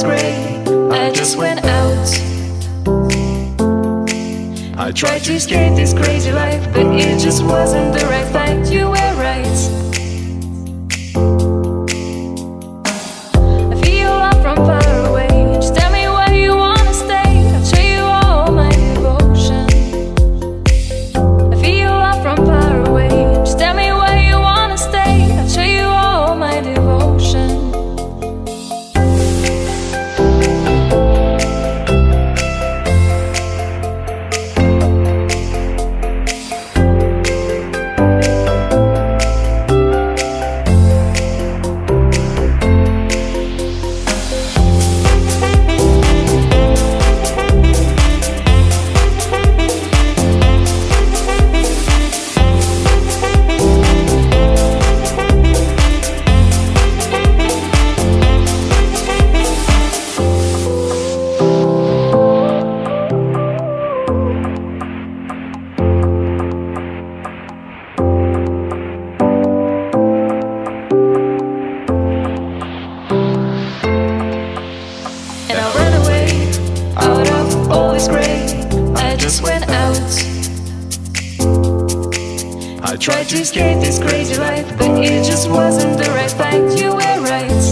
is gray. I just went out. I tried to escape this crazy life, but it just wasn't the right fight. You were right. I tried to escape this crazy life, but it just wasn't the right fight. You were right.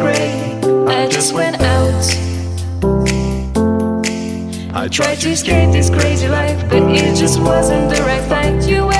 All this. I just went out. I tried to escape this crazy life, but it just wasn't the right fight. You